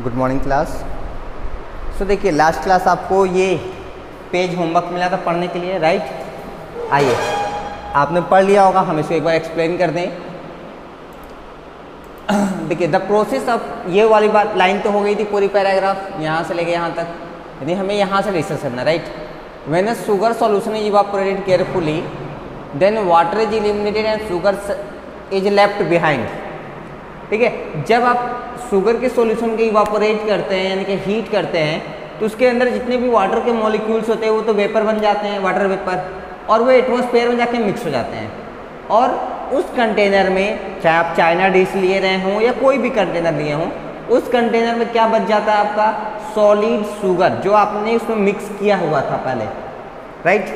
Good morning class so देखिए last class आपको ये पेज होमवर्क मिला था पढ़ने के लिए राइट आइए। आपने पढ़ लिया होगा, हम इसको एक बार एक्सप्लेन कर दें। देखिए द प्रोसेस ऑफ़ ये वाली बात लाइन तो हो गई थी पूरी पैराग्राफ यहाँ से लेके यहाँ तक। यानी हमें यहाँ से रिसर्च करना right when a sugar solution is evaporated carefully then water is eliminated and sugar is left behind ठीक है? जब आप शुगर के सॉल्यूशन के इवापोरेट करते हैं, यानी कि हीट करते हैं तो उसके अंदर जितने भी वाटर के मॉलिक्यूल्स होते हैं, वो तो वेपर बन जाते हैं वाटर वेपर और वो एटमोसफेयर में जाके मिक्स हो जाते हैं। और उस कंटेनर में, चाहे आप चाइना डिश लिए रहे हों, या कोई भी कंटेनर लिए हों, उस कंटेनर में क्या बच जाता है आपका? सॉलिड शुगर जो आपने उसमें मिक्स किया हुआ था पहले right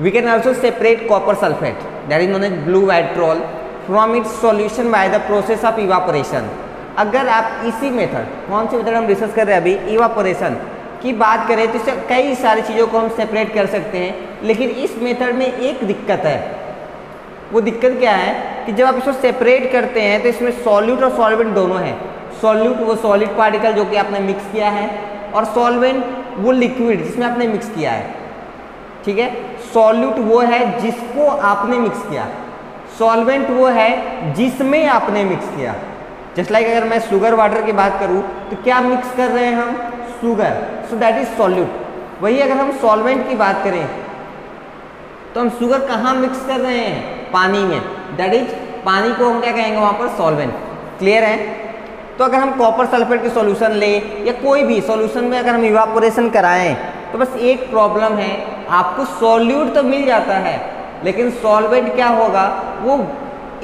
we can also separate copper sulphate that is known as blue vitriol from its solution by the process of evaporation अगर आप इसी मेथड कौन सी मेथड हम डिस्कस कर रहे हैं अभी? इवापोरेशन की बात करें तो इससे कई सारी चीज़ों को हम सेपरेट कर सकते हैं, लेकिन इस मेथड में एक दिक्कत है। वो दिक्कत क्या है कि जब आप इसको सेपरेट करते हैं तो इसमें सॉल्यूट और सॉल्वेंट दोनों हैं। सॉल्यूट वो सॉलिड पार्टिकल जो कि आपने मिक्स किया है, और सॉल्वेंट वो लिक्विड जिसमें आपने मिक्स किया है। ठीक है? सॉल्यूट वो है जिसको आपने मिक्स किया। सॉल्वेंट वो है जिसमें आपने मिक्स किया। जस्ट लाइक like अगर मैं शुगर वाटर की बात करूँ तो क्या मिक्स कर रहे हैं हम? Sugar so that is solute वही अगर हम सॉल्वेंट की बात करें तो हम शुगर कहाँ मिक्स कर रहे हैं? पानी में। दैट इज़ पानी को हम क्या कहेंगे वहाँ पर? सॉल्वेंट क्लियर है? तो अगर हम कॉपर सल्फेट के सॉल्यूशन लें, या कोई भी सॉल्यूशन में अगर हम इवापोरेशन कराएँ तो बस एक प्रॉब्लम है, आपको सॉल्यूट तो मिल जाता है। लेकिन सॉल्वेंट क्या होगा? वो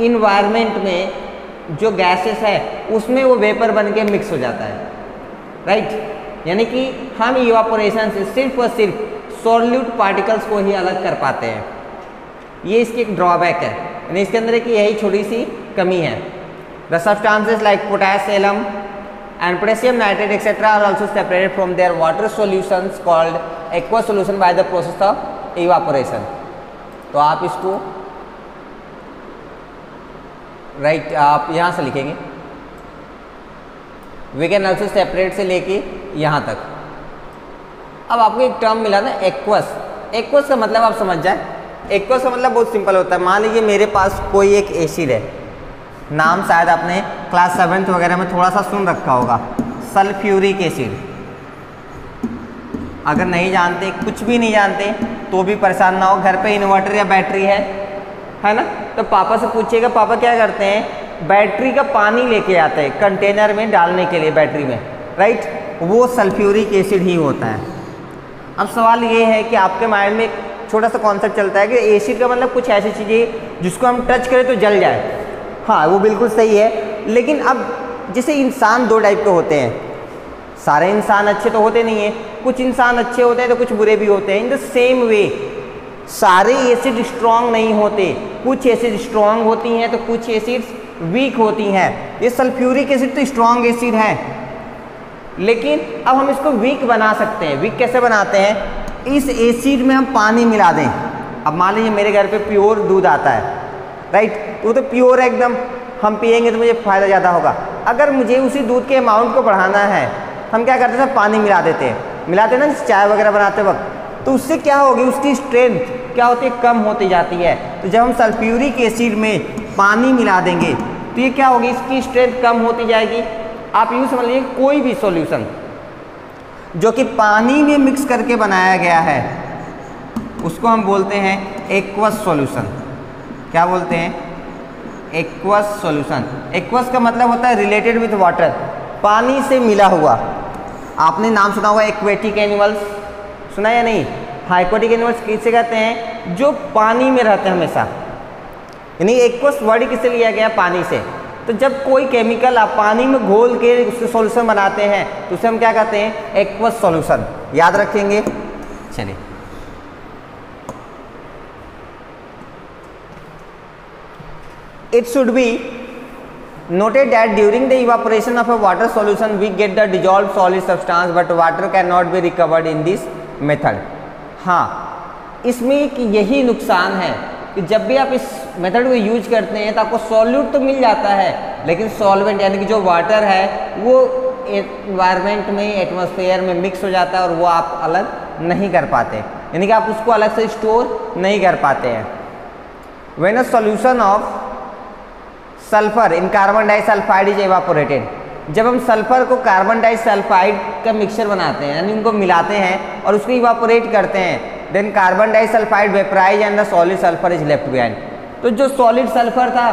इन्वायरमेंट में जो गैसेस है, उसमें वो वेपर बन के मिक्स हो जाता है। राइट यानी कि हम इवापोरेशन से सिर्फ़ और सिर्फ़ सॉल्यूट पार्टिकल्स को ही अलग कर पाते हैं। ये इसकी एक ड्रॉबैक है। यानी इसके अंदर एक यही छोटी सी कमी है। The substances like potassium and potassium nitrate etc are also separated from their water solutions called aqueous solution by the process of evaporation. तो आप इसको राइट right, आप यहाँ से लिखेंगे। वी कैन ऑल्सो सेपरेट से लेके यहाँ तक। अब आपको एक टर्म मिला ना एक्वस एक्वस का मतलब आप समझ जाए। एक्वस का मतलब बहुत सिंपल होता है। मान लीजिए मेरे पास कोई एक एसिड है। नाम शायद आपने क्लास सेवेंथ वगैरह में थोड़ा सा सुन रखा होगा। सल्फ्यूरिक एसिड अगर नहीं जानते, कुछ भी नहीं जानते तो भी परेशान ना हो। घर पे इन्वर्टर या बैटरी है है ना? तो पापा से पूछिएगा, पापा क्या करते हैं? बैटरी का पानी लेके आते हैं कंटेनर में डालने के लिए बैटरी में राइट वो सल्फ्यूरिक एसिड ही होता है। अब सवाल ये है कि आपके माइंड में छोटा सा कॉन्सेप्ट चलता है कि एसिड का मतलब कुछ ऐसी चीज़ें जिसको हम टच करें तो जल जाए। हाँ वो बिल्कुल सही है। लेकिन अब जैसे इंसान दो टाइप के होते हैं। सारे इंसान अच्छे तो होते नहीं हैं, कुछ इंसान अच्छे होते हैं तो कुछ बुरे भी होते हैं। इन द सेम वे सारे एसिड स्ट्रांग नहीं होते। कुछ एसिड स्ट्रांग होती हैं तो कुछ एसिड्स वीक होती हैं। ये सल्फ्यूरिक एसिड तो स्ट्रांग एसिड है। लेकिन अब हम इसको वीक बना सकते हैं। वीक कैसे बनाते हैं? इस एसिड में हम पानी मिला दें। अब मान लीजिए मेरे घर पे प्योर दूध आता है राइट वो तो प्योर है एकदम। हम पियेंगे तो मुझे फ़ायदा ज़्यादा होगा। अगर मुझे उसी दूध के अमाउंट को बढ़ाना है हम क्या करते हैं पानी मिला देते हैं। मिलाते ना चाय वगैरह बनाते वक्त। तो उससे क्या होगी? उसकी स्ट्रेंथ क्या होती है? कम होती जाती है। तो जब हम सल्फ्यूरिक एसिड में पानी मिला देंगे तो ये क्या होगी? इसकी स्ट्रेंथ कम होती जाएगी। आप यूँ समझ लीजिए, कोई भी सॉल्यूशन जो कि पानी में मिक्स करके बनाया गया है, उसको हम बोलते हैं एक्वस सॉल्यूशन क्या बोलते हैं? एक्वस सॉल्यूशन एक्वस का मतलब होता है रिलेटेड विथ वाटर पानी से मिला हुआ। आपने नाम सुना होगा एक्वेटिक एनिमल्स सुना या नहीं? हाँ एक्वेटिक एनिमल्स किसे कहते हैं? जो पानी में रहते हैं हमेशा। यानी एक्वस वर्ड किसे लिया गया पानी से? तो जब कोई केमिकल आप पानी में घोल के उससे सॉल्यूशन बनाते हैं तो उसे हम क्या कहते हैं? एक्वस सॉल्यूशन याद रखेंगे। चलिए। It should be noted that during the evaporation of a water solution, we get the dissolved solid substance, but water cannot be recovered in this method. हाँ इसमें एक यही नुकसान है कि जब भी आप इस मेथड को यूज़ करते हैं तो आपको सॉल्यूट तो मिल जाता है, लेकिन सॉल्वेंट यानी कि जो वाटर है, वो इन्वायरमेंट में एटमोसफेयर में मिक्स हो जाता है और वो आप अलग नहीं कर पाते। यानी कि आप उसको अलग से स्टोर नहीं कर पाते हैं। When a solution of sulphur, in carbon disulphide is evaporated जब हम सल्फ़र को कार्बन डाइसल्फाइड का मिक्सचर बनाते हैं, यानी उनको मिलाते हैं और उसको इवापोरेट करते हैं then carbon disulphide vaporise and the solid sulphur is left behind तो जो सॉलिड सल्फ़र था,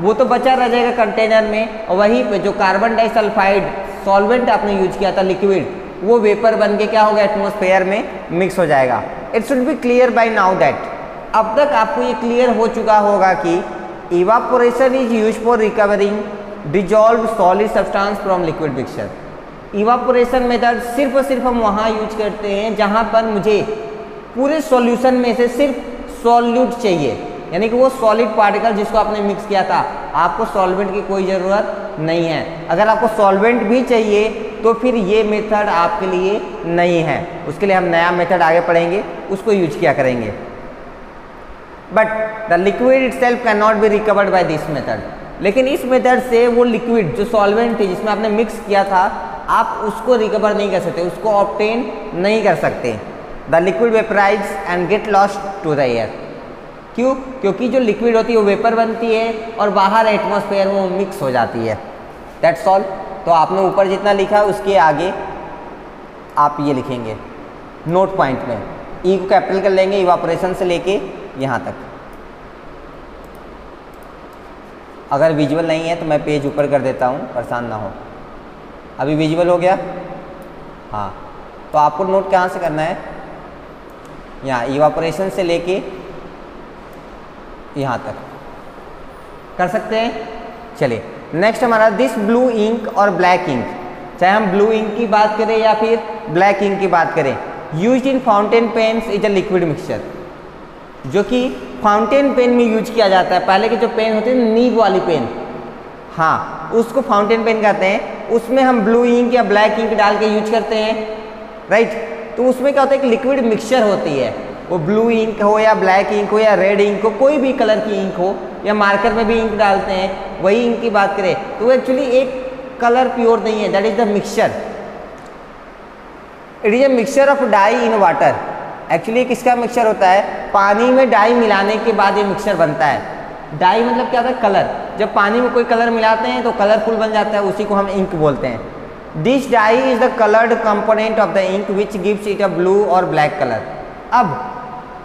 वो तो बचा रह जाएगा कंटेनर में और वहीं पे जो कार्बन डाइसल्फाइड सॉल्वेंट आपने यूज़ किया था लिक्विड वो वेपर बन के क्या होगा एटमोसफेयर में मिक्स हो जाएगा. It should be clear by now that अब तक आपको ये क्लियर हो चुका होगा कि evaporation is use for recovering dissolve solid substance from liquid mixture evaporation method सिर्फ़ और सिर्फ़ हम वहाँ यूज़ करते हैं जहाँ पर मुझे पूरे सॉल्यूशन में से सिर्फ़ सॉल्यूट चाहिए। यानी कि वो सॉलिड पार्टिकल जिसको आपने मिक्स किया था, आपको सॉल्वेंट की कोई ज़रूरत नहीं है। अगर आपको सॉल्वेंट भी चाहिए तो फिर ये मेथड आपके लिए नहीं है। उसके लिए हम नया मेथड आगे पढ़ेंगे, उसको यूज़ किया करेंगे। But the liquid itself can not be recovered by this method लेकिन इस मेथड से वो लिक्विड जो सॉल्वेंट थी, जिसमें आपने मिक्स किया था, आप उसको रिकवर नहीं कर सकते, उसको ऑप्टेन नहीं कर सकते। The liquid vaporise and get lost to the air क्यों? क्योंकि जो लिक्विड होती है, वो वेपर बनती है और बाहर एटमोसफेयर में वो मिक्स हो जाती है। दैट्स ऑल तो आपने ऊपर जितना लिखा, उसके आगे आप ये लिखेंगे। नोट पॉइंट में। ई को कैपिटल कर लेंगे इवापोरेशन से लेके यहाँ तक। अगर विजुअल नहीं है तो मैं पेज ऊपर कर देता हूँ, परेशान ना हो। अभी विजुअल हो गया? हाँ। तो आपको नोट कहाँ से करना है? यहाँ इवापोरेशन से लेके यहाँ तक। कर सकते हैं? चलिए नेक्स्ट हमारा दिस ब्लू इंक और ब्लैक इंक चाहे हम ब्लू इंक की बात करें या फिर ब्लैक इंक की बात करें। Use in fountain pens is a liquid mixture जो कि फाउंटेन पेन में यूज़ किया जाता है। पहले के जो पेन होते हैं नीब वाली पेन हाँ उसको फाउंटेन पेन कहते हैं। उसमें हम ब्लू इंक या ब्लैक इंक डाल के यूज़ करते हैं राइट तो उसमें क्या होता है कि लिक्विड मिक्सचर होती है। वो ब्लू इंक हो या ब्लैक इंक हो या रेड इंक हो, कोई भी कलर की इंक हो, या मार्कर में भी इंक डालते हैं, वही इंक की बात करें तो एक्चुअली एक कलर प्योर नहीं है। That is the mixture it is a mixture of dye in water actually किसका मिक्सचर होता है? पानी में डाई मिलाने के बाद ये मिक्सचर बनता है। डाई मतलब क्या होता है? कलर जब पानी में कोई कलर मिलाते हैं तो कलरफुल बन जाता है, उसी को हम इंक बोलते हैं। This dye is the coloured component of the ink which gives it a blue और ब्लैक कलर अब,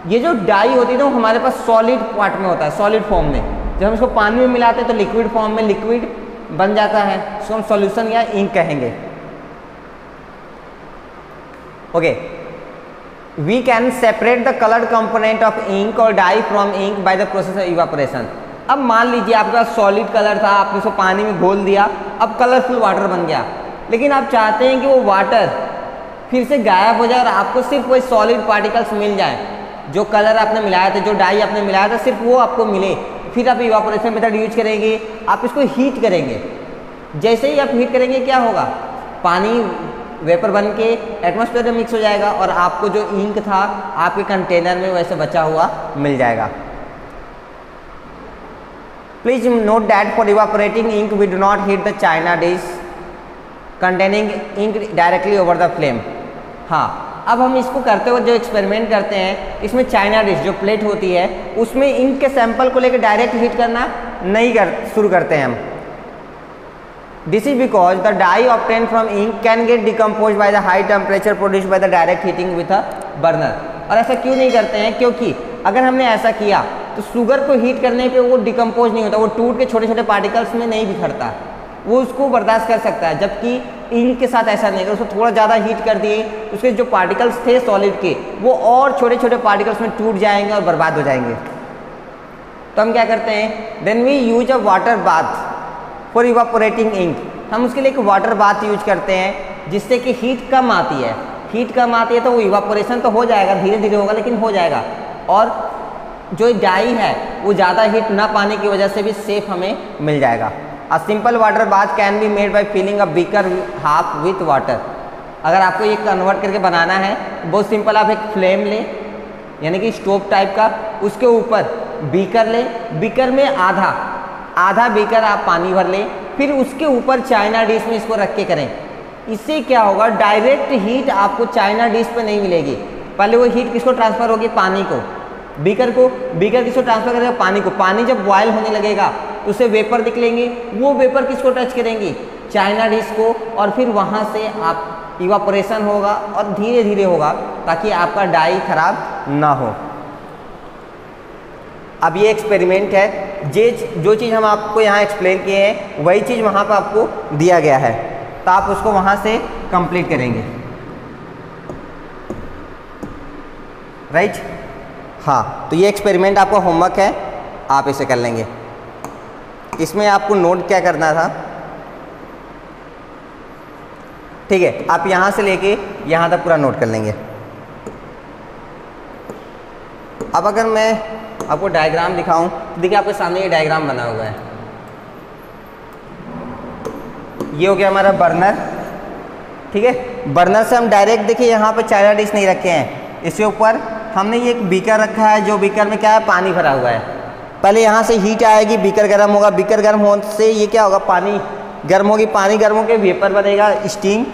ये जो डाई होती है ना हमारे पास सॉलिड पार्ट में होता है सॉलिड फॉर्म में। जब हम इसको पानी में मिलाते हैं तो लिक्विड फॉर्म में लिक्विड बन जाता है। इसको हम सॉल्यूशन या इंक कहेंगे। Okay we can separate the coloured component of ink और dye from ink by the process of evaporation अब मान लीजिए आपके पास सॉलिड कलर था, आपने उसको पानी में घोल दिया, अब कलरफुल वाटर बन गया। लेकिन आप चाहते हैं कि वो वाटर फिर से गायब हो जाए और आपको सिर्फ़ वही सॉलिड पार्टिकल्स मिल जाए। जो कलर आपने मिलाया था, जो डाई आपने मिलाया था, सिर्फ़ वो आपको मिले। फिर आप इवापोरेशन मेथड यूज़ करेंगे, आप इसको हीट करेंगे। जैसे ही आप हीट करेंगे, क्या होगा? पानी वेपर बन के एटमोसफेयर में मिक्स हो जाएगा और आपको जो इंक था, आपके कंटेनर में वैसे बचा हुआ मिल जाएगा। Please note that for evaporating ink we do not heat the china dish containing ink directly over the flame हाँ अब हम इसको करते हुए जो एक्सपेरिमेंट करते हैं, इसमें चाइना डिश जो प्लेट होती है, उसमें इंक के सैंपल को लेकर डायरेक्ट हीट करना नहीं कर, शुरू करते हैं हम। This is because the dye obtain from ink can get decompose by the high temperature produce by the direct heating with a burner और ऐसा क्यों नहीं करते हैं? क्योंकि अगर हमने ऐसा किया तो शुगर को हीट करने पे वो डिकम्पोज नहीं होता, वो टूट के छोटे छोटे पार्टिकल्स में नहीं बिखरता। वो उसको बर्दाश्त कर सकता है, जबकि इंक के साथ ऐसा नहीं। अगर उसको थोड़ा ज़्यादा हीट कर दिए तो उसके जो पार्टिकल्स थे सॉलिड के, वो और छोटे छोटे पार्टिकल्स में टूट जाएँगे और बर्बाद हो जाएँगे। तो हम क्या करते हैं? Then we use a water bath for evaporating ink हम उसके लिए एक वाटर बाथ यूज़ करते हैं, जिससे कि हीट कम आती है। हीट कम आती है तो वो इवापोरेशन तो हो जाएगा धीरे धीरे होगा, लेकिन हो जाएगा। और जो डाई है, वो ज़्यादा हीट ना पाने की वजह से भी सेफ़ हमें मिल जाएगा। A simple water bath can be made by filling a beaker half with water अगर आपको ये कन्वर्ट करके बनाना है, बहुत सिंपल आप एक फ्लेम लें, यानी कि स्टोव टाइप का, उसके ऊपर बीकर लें। बीकर में आधा आधा बीकर आप पानी भर लें, फिर उसके ऊपर चाइना डिश में इसको रख के करें। इससे क्या होगा डायरेक्ट हीट आपको चाइना डिश पे नहीं मिलेगी। पहले वो हीट किसको ट्रांसफ़र होगी? पानी को। बीकर को। बीकर किसको ट्रांसफ़र करेगा? पानी को। पानी जब बॉयल होने लगेगा तो उसे वेपर निकलेंगे। वो वेपर किसको टच करेंगी? चाइना डिश को। और फिर वहाँ से आप इवापोरेशन होगा और धीरे धीरे होगा, ताकि आपका डाई खराब ना हो। अब ये एक्सपेरिमेंट है। जे जो चीज़ हम आपको यहाँ एक्सप्लेन किए हैं, वही चीज़ वहाँ पर आपको दिया गया है। तो आप उसको वहाँ से कंप्लीट करेंगे। राइट हाँ तो ये एक्सपेरिमेंट आपका होमवर्क है। आप इसे कर लेंगे। इसमें आपको नोट क्या करना था? ठीक है, आप यहाँ से लेके यहाँ तक पूरा नोट कर लेंगे। अब अगर मैं आपको डायग्राम दिखाऊँ। तो देखिए, आपके सामने ये डायग्राम बना हुआ है। ये हो गया हमारा बर्नर ठीक है? बर्नर से हम डायरेक्ट देखिए, यहाँ पे चाइना डिश नहीं रखे हैं। इसके ऊपर हमने ये एक बीकर रखा है, जो बीकर में क्या है? पानी भरा हुआ है। पहले यहाँ से हीट आएगी बीकर गर्म होगा। बीकर गर्म होने से ये क्या होगा? पानी गर्म होगी। पानी गर्म होकर वेपर बनेगा स्टीम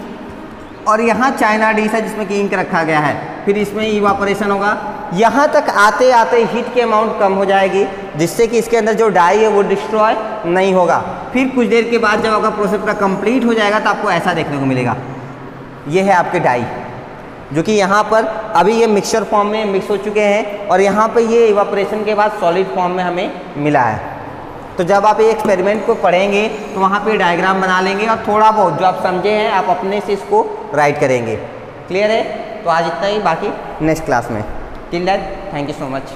और यहाँ चाइना डिश है, जिसमें कि इंक रखा गया है। फिर इसमें इवापोरेशन होगा। यहाँ तक आते आते हीट की अमाउंट कम हो जाएगी, जिससे कि इसके अंदर जो डाई है वो डिस्ट्रॉय नहीं होगा। फिर कुछ देर के बाद जब आपका प्रोसेस पूरा कंप्लीट हो जाएगा तो आपको ऐसा देखने को मिलेगा। ये है आपके डाई जो कि यहाँ पर अभी ये मिक्सचर फॉर्म में मिक्स हो चुके हैं और यहाँ पर ये इवापोरेशन के बाद सॉलिड फॉर्म में हमें मिला है। तो जब आप ये एक्सपेरिमेंट को पढ़ेंगे तो वहाँ पे डायग्राम बना लेंगे और थोड़ा बहुत जो आप समझे हैं, आप अपने से इसको राइट करेंगे। क्लियर है? तो आज इतना ही, बाकी नेक्स्ट क्लास में। Till that thank you so much